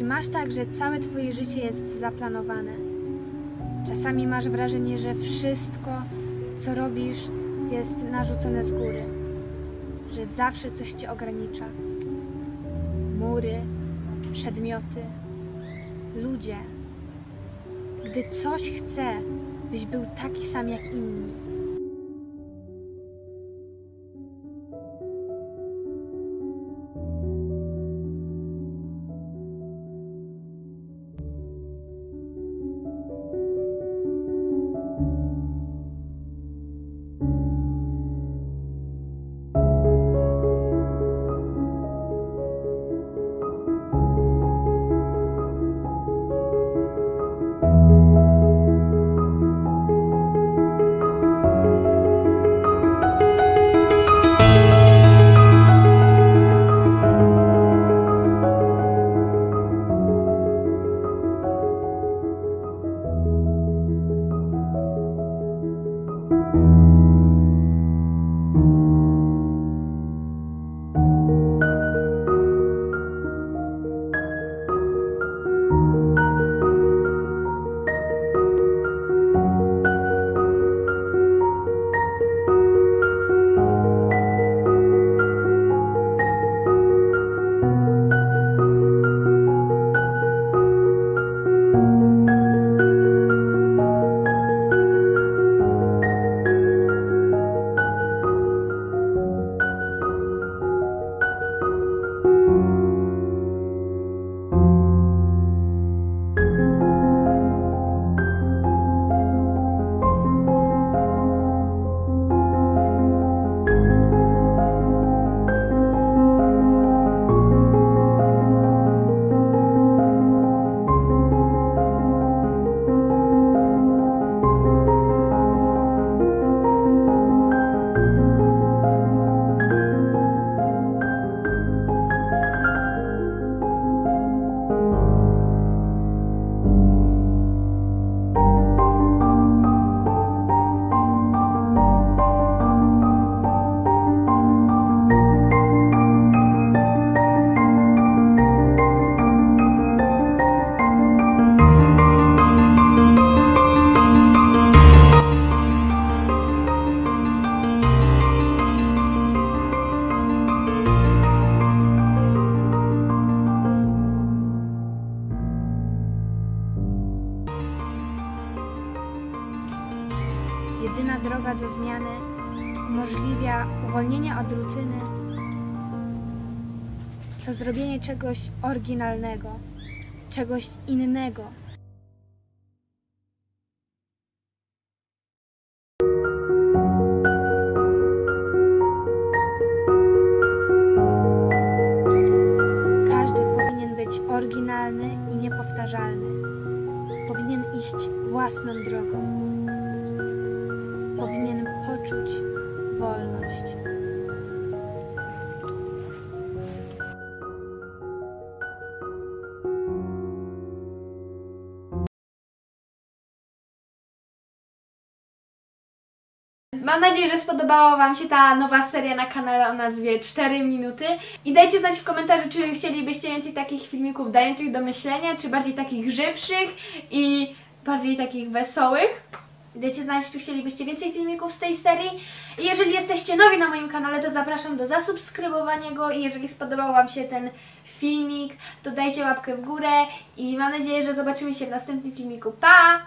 Czy masz tak, że całe Twoje życie jest zaplanowane? Czasami masz wrażenie, że wszystko, co robisz, jest narzucone z góry, że zawsze coś Cię ogranicza. Mury, przedmioty, ludzie. Gdy coś chce, byś był taki sam jak inni. Jedyna droga do zmiany umożliwia uwolnienie od rutyny, to zrobienie czegoś oryginalnego, czegoś innego. Każdy powinien być oryginalny i niepowtarzalny. Powinien iść własną drogą powinien poczuć wolność. Mam nadzieję, że spodobała Wam się ta nowa seria na kanale o nazwie 4 minuty. I dajcie znać w komentarzu, czy chcielibyście więcej takich filmików dających do myślenia, czy bardziej takich żywszych i bardziej takich wesołych. Dajcie znać, czy chcielibyście więcej filmików z tej serii. I jeżeli jesteście nowi na moim kanale, to zapraszam do zasubskrybowania go. I jeżeli spodobał Wam się ten filmik, to dajcie łapkę w górę. I mam nadzieję, że zobaczymy się w następnym filmiku. Pa!